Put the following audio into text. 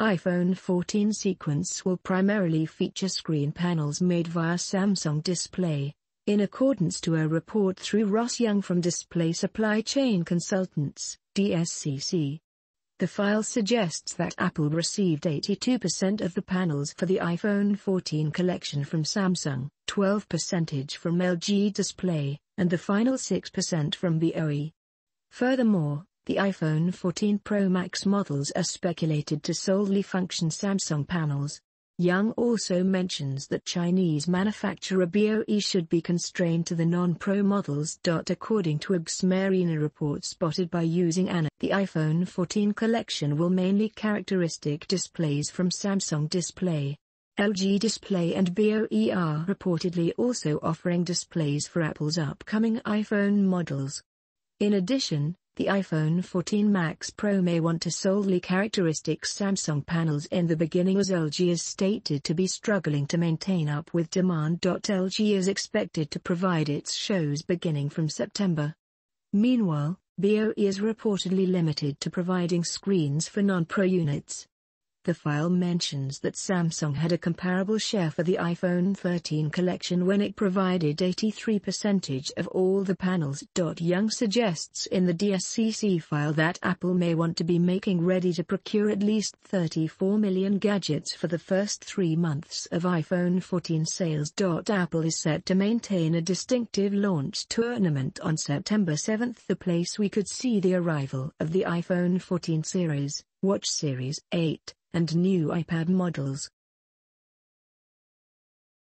iPhone 14 sequence will primarily feature screen panels made via Samsung Display, in accordance to a report through Ross Young from Display Supply Chain Consultants, DSCC. The file suggests that Apple received 82% of the panels for the iPhone 14 collection from Samsung, 12% from LG Display, and the final 6% from BOE. Furthermore, the iPhone 14 Pro Max models are speculated to solely function Samsung panels. Young also mentions that Chinese manufacturer BOE should be constrained to the non-Pro models. According to a report spotted by using ANA, the iPhone 14 collection will mainly characteristic displays from Samsung Display. LG Display and BOE are reportedly also offering displays for Apple's upcoming iPhone models. In addition, the iPhone 14 Max Pro may want to solely characteristic Samsung panels in the beginning as LG is stated to be struggling to maintain up with demand. LG is expected to provide its shows beginning from September. Meanwhile, BOE is reportedly limited to providing screens for non-Pro units. The file mentions that Samsung had a comparable share for the iPhone 13 collection when it provided 83% of all the panels. Young suggests in the DSCC file that Apple may want to be making ready to procure at least 34 million gadgets for the first three months of iPhone 14 sales. Apple is set to maintain a distinctive launch tournament on September 7, the place we could see the arrival of the iPhone 14 series, Watch Series 8, and new iPad models.